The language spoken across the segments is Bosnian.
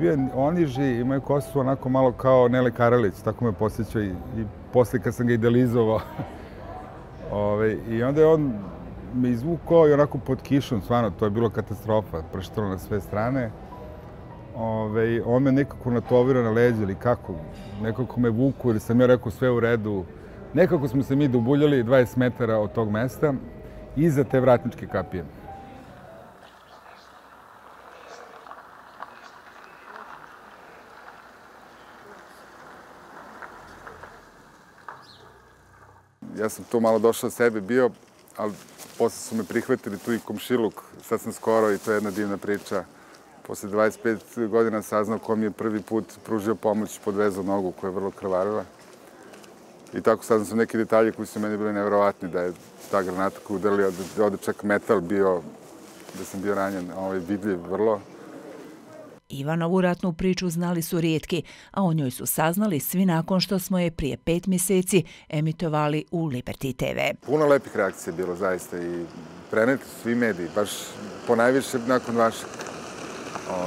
Bio oni oniži, imaju kosu onako malo kao Nele Karalić, tako me posjećao i, i posle kad sam ga idealizovao. Ove, I onda je on me izvukao i onako pod kišom, stvarno, to je bilo katastrofa, prštalo na sve strane. Ove, on me nekako natovirao na leđe ili kako, nekako me vuku ili sam ja rekao sve u redu. Nekako smo se mi dubuljali 20 metara od tog mesta iza te vratničke kapije. Ja sam tu malo došao sebi bio, ali posle su me prihvatili tu i komšiluk, sad sam skoro i to je jedna divna priča. Posle 25 godina saznao ko mi je prvi put pružio pomoć i podvezao nogu koja je vrlo krvarila. I tako saznao sam neki detalje koji su meni bili nevjerovatni, da je ta granata koja udarila, da je ovde čak metal bio, da sam bio ranjen, ovaj, vidljiv vrlo. Ivanovu ratnu priču znali su rijetki, a o njoj su saznali svi nakon što smo je prije pet mjeseci emitovali u Liberty TV. Puno lepih reakcija je bilo zaista i preneti su svi mediji, baš po najviše nakon vašeg.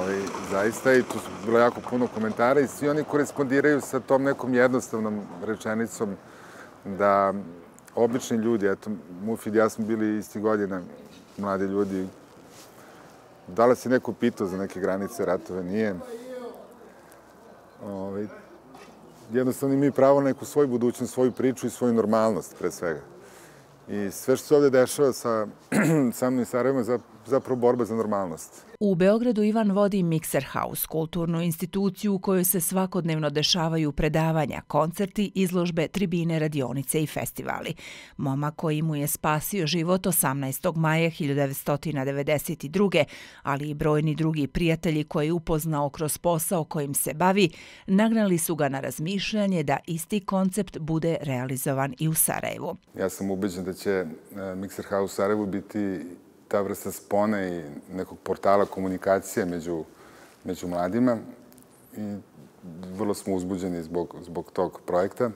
Ovi, zaista i tu su bilo jako puno komentara i svi oni korespondiraju sa tom nekom jednostavnom rečenicom da obični ljudi, eto, Mufid i ja smo bili isti godina, mladi ljudi, Da li se neko pitao za neke granice ratove? Nije. Ove, ovaj, jednostavno imaju pravo na neku svoju budućnost, svoju priču i svoju normalnost, pre svega. I sve što se ovdje dešava sa, sa mnom i Sarajevom je zapravo borba za normalnost. U Beogradu Ivan vodi Mixer House, kulturnu instituciju u kojoj se svakodnevno dešavaju predavanja, koncerti, izložbe, tribine, radionice i festivali. Moma koji mu je spasio život 18. maja 1992. ali i brojni drugi prijatelji koji je upoznao kroz posao kojim se bavi, nagnali su ga na razmišljanje da isti koncept bude realizovan i u Sarajevu. Ja sam ubeđen da će eh, Mixer House u Sarajevu biti ta vrsta spona i nekog portala komunikacije među, među mladima i vrlo smo uzbuđeni zbog, zbog tog projekta.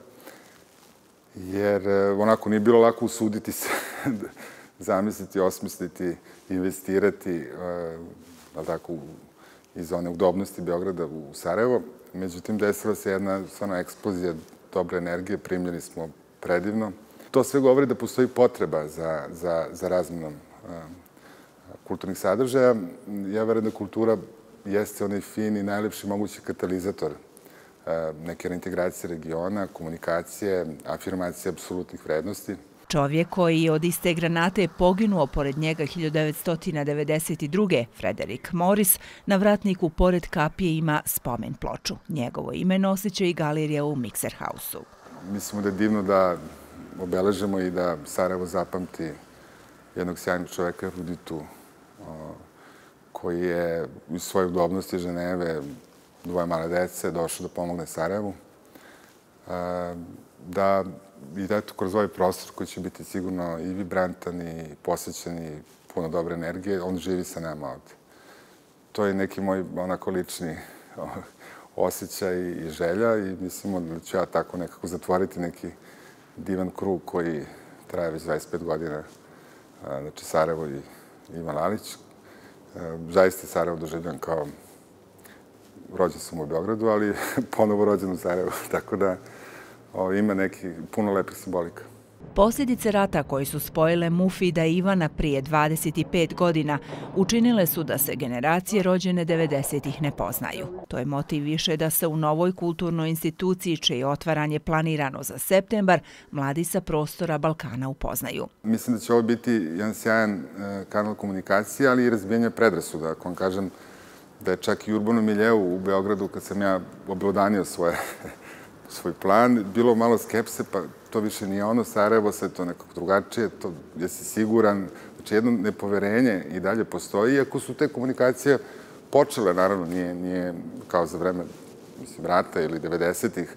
Jer e, onako nije bilo lako usuditi se, zamisliti, osmisliti, investirati uh, tako, iz one udobnosti Beograda u Sarajevo. Međutim, desila se jedna stvarno eksplozija dobre energije, primljeni smo predivno. To sve govori da postoji potreba za, za, za razmenom e, kulturnih sadržaja. Ja verujem da kultura jeste onaj fin i najlepši mogući katalizator e, neke reintegracije regiona, komunikacije, afirmacije apsolutnih vrednosti. Čovjek koji od iste granate poginuo pored njega 1992. Frederik Morris, na vratniku pored kapije ima spomen ploču. Njegovo ime nosit će i galerija u Mixer House-u. Mislimo da je divno da obeležemo i da Sarajevo zapamti jednog sjajnog čoveka, Ruditu koji je iz svoje udobnosti Ženeve, dvoje male dece, došao da pomogne Sarajevu. E, da i da eto, kroz ovaj prostor koji će biti sigurno i vibrantan i posjećan i puno dobre energije, on živi sa nama ovdje. To je neki moj onako lični osjećaj i želja i mislimo da ću ja tako nekako zatvoriti neki divan krug koji traje već 25 godina. E, znači, Sarajevo i Ivan Lalić. E, zaista je Sarajevo doživljan kao rođen sam u Beogradu, ali ponovo rođen u Sarajevo, tako da ima neki puno lepih simbolika. Posljedice rata koji su spojile Mufida i Ivana prije 25 godina učinile su da se generacije rođene 90-ih ne poznaju. To je motiv više da se u novoj kulturnoj instituciji, čije otvaranje planirano za septembar, mladi sa prostora Balkana upoznaju. Mislim da će ovo biti jedan sjajan e, kanal komunikacije, ali i razbijanje predrasuda. Ako vam kažem da je čak i urbano miljeu u Beogradu, kad sam ja oblodanio svoje svoj plan, bilo malo skepse, pa to više nije ono, Sarajevo se to nekako drugačije, to jesi siguran, znači jedno nepoverenje i dalje postoji, iako su te komunikacije počele, naravno, nije, nije kao za vreme mislim, rata ili 90-ih,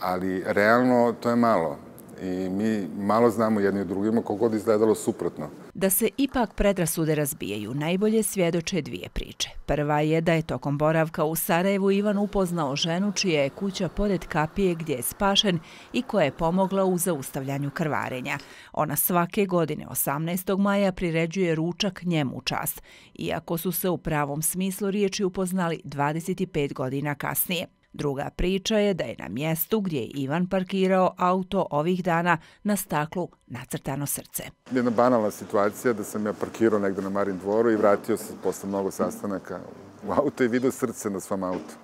ali realno to je malo i mi malo znamo jedni od drugima kogod izgledalo suprotno. Da se ipak predrasude razbijaju, najbolje svjedoče dvije priče. Prva je da je tokom boravka u Sarajevu Ivan upoznao ženu čija je kuća pored kapije gdje je spašen i koja je pomogla u zaustavljanju krvarenja. Ona svake godine 18. maja priređuje ručak njemu u čast, iako su se u pravom smislu riječi upoznali 25 godina kasnije. Druga priča je da je na mjestu gdje je Ivan parkirao auto ovih dana na staklu nacrtano srce. Jedna banalna situacija da sam ja parkirao negdje na Marin dvoru i vratio se posle mnogo sastanaka u auto i vidio srce na svom autu.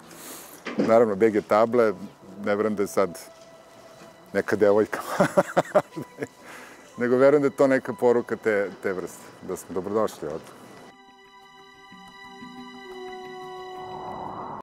Naravno, BG table, ne vjerujem da je sad neka devojka. Nego vjerujem da je to neka poruka te, te vrste, da smo dobrodošli ovdje.